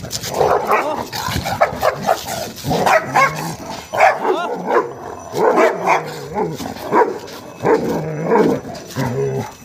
Oh. oh. oh.